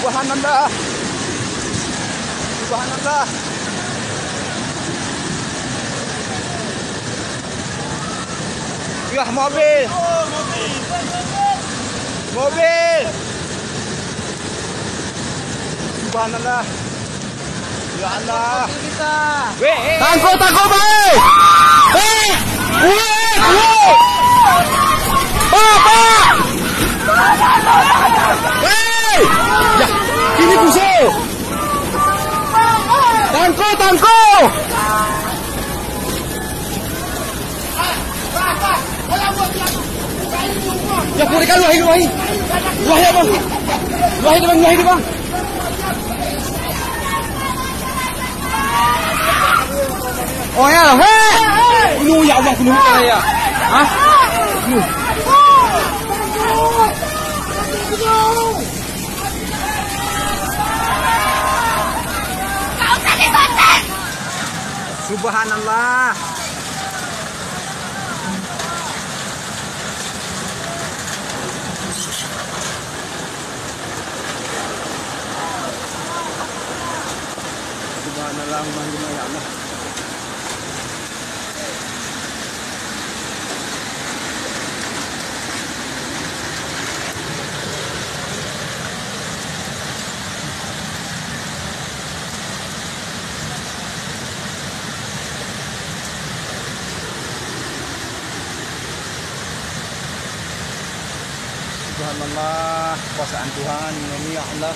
Subhanallah. Subhanallah. Ya mobil. Mobil. Subhanallah. Ya Allah. Weh, eh. Baik! Baik! Tangko, tangko! Ya, boleh kan luahi, luahi! Luahi abang! Luahi dia bang, luahi dia bang! Oh ya, hei! Kuno ya Allah, kuno ya. Hah? Kuno. Subhanallah. Subhanallah, Allahumma ya Allah. Subhanallah, kuasaan Tuhan ini Allah.